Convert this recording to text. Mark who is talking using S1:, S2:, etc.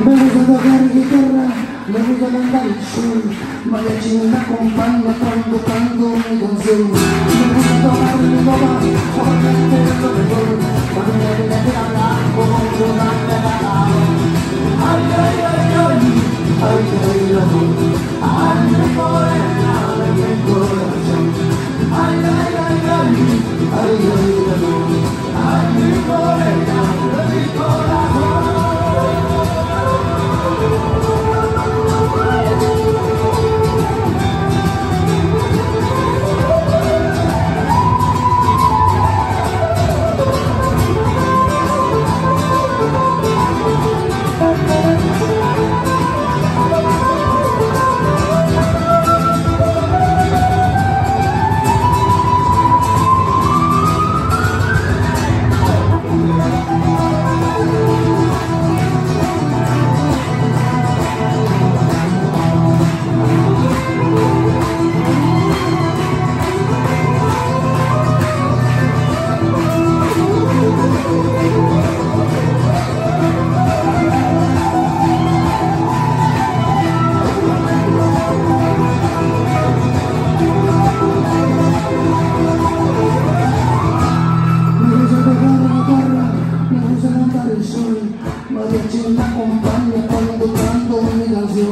S1: Me gusta tocar guitarra, me gusta cantar el sol, mariachi me acompaña cuando canto mi canción. I